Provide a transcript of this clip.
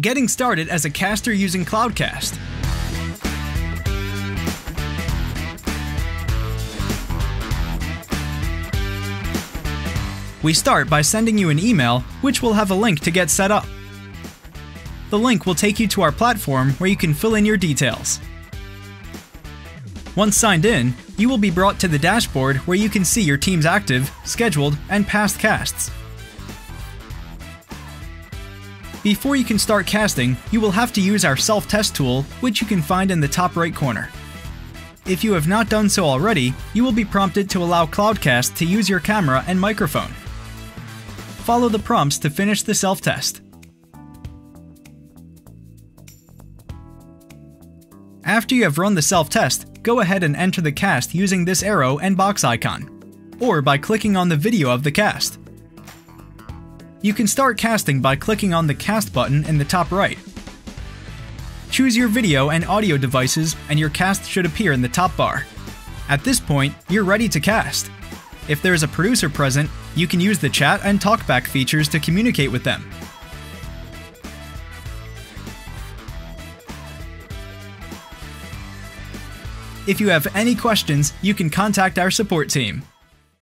Getting started as a caster using Cloudcast. We start by sending you an email, which will have a link to get set up. The link will take you to our platform where you can fill in your details. Once signed in, you will be brought to the dashboard where you can see your team's active, scheduled, and past casts. Before you can start casting, you will have to use our self-test tool, which you can find in the top right corner. If you have not done so already, you will be prompted to allow Cloudcast to use your camera and microphone. Follow the prompts to finish the self-test. After you have run the self-test, go ahead and enter the cast using this arrow and box icon, or by clicking on the video of the cast. You can start casting by clicking on the Cast button in the top right. Choose your video and audio devices and your cast should appear in the top bar. At this point, you're ready to cast. If there is a producer present, you can use the chat and talkback features to communicate with them. If you have any questions, you can contact our support team.